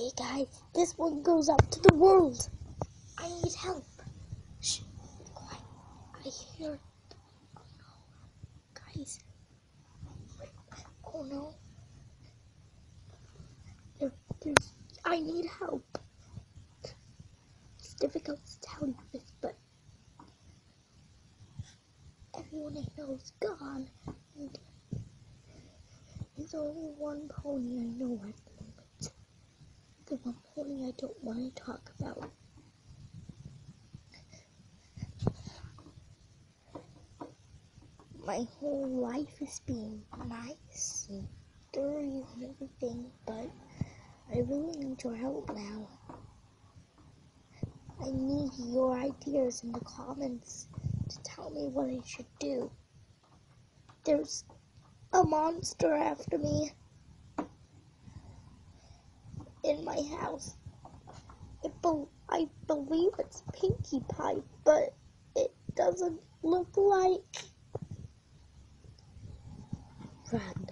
Okay, guys, this one goes out to the world. I need help. Shh, quiet. I hear. Oh no, guys. Oh no. There, there's. I need help. It's difficult to tell you this, but everyone I know is gone, and there's only one pony I know at the moment. The pony I don't want to talk about. My whole life has been nice and dirty and everything, but I really need your help now. I need your ideas in the comments to tell me what I should do. There's a monster after me in my house be- I believe it's Pinkie Pie, but it doesn't look like. Run.